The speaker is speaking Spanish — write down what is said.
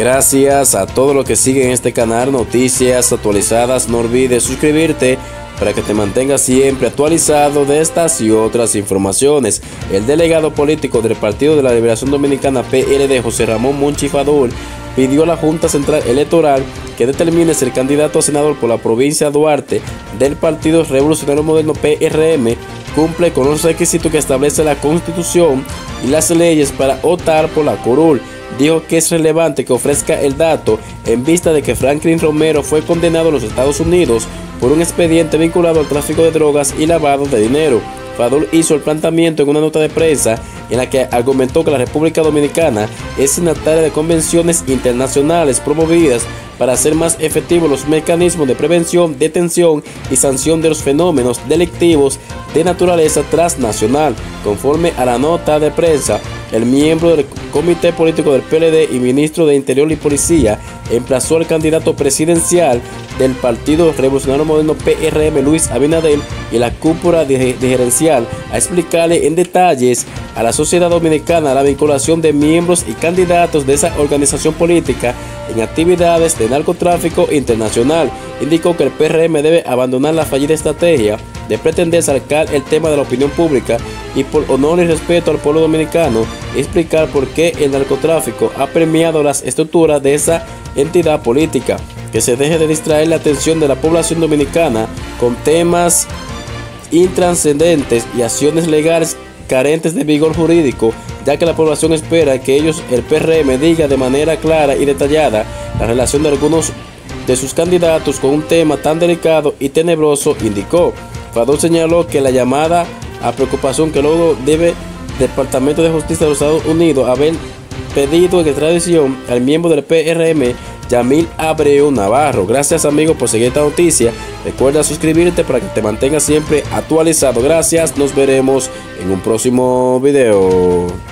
Gracias a todos los que siguen este canal, noticias actualizadas. No olvides suscribirte para que te mantengas siempre actualizado de estas y otras informaciones. El delegado político del Partido de la Liberación Dominicana PLD, José Ramón Monchifador, pidió a la Junta Central Electoral que determine si el candidato a senador por la provincia de Duarte del Partido Revolucionario Moderno PRM cumple con los requisitos que establece la Constitución y las leyes para optar por la curul dijo que es relevante que ofrezca el dato en vista de que Franklin Romero fue condenado en los Estados Unidos por un expediente vinculado al tráfico de drogas y lavado de dinero. Fadul hizo el planteamiento en una nota de prensa en la que argumentó que la República Dominicana es signataria de convenciones internacionales promovidas para hacer más efectivos los mecanismos de prevención, detención y sanción de los fenómenos delictivos de naturaleza transnacional. Conforme a la nota de prensa, el miembro del Comité Político del PLD y ministro de Interior y Policía emplazó al candidato presidencial del Partido Revolucionario Moderno PRM, Luis Abinadel, y la cúpula gerencial a explicarle en detalles a la sociedad dominicana la vinculación de miembros y candidatos de esa organización política en actividades de narcotráfico internacional. Indicó que el PRM debe abandonar la fallida estrategia de pretender sacar el tema de la opinión pública y por honor y respeto al pueblo dominicano explicar por qué el narcotráfico ha premiado las estructuras de esa entidad política, que se deje de distraer la atención de la población dominicana con temas intranscendentes y acciones legales carentes de vigor jurídico, ya que la población espera que ellos, el PRM, diga de manera clara y detallada la relación de algunos de sus candidatos con un tema tan delicado y tenebroso, indicó. Fador señaló que la llamada a preocupación que luego debe Departamento de Justicia de los Estados Unidos haber pedido en extradición al miembro del PRM, Yamil Abreu Navarro. Gracias amigos por seguir esta noticia. Recuerda suscribirte para que te mantengas siempre actualizado. Gracias, nos veremos en un próximo video.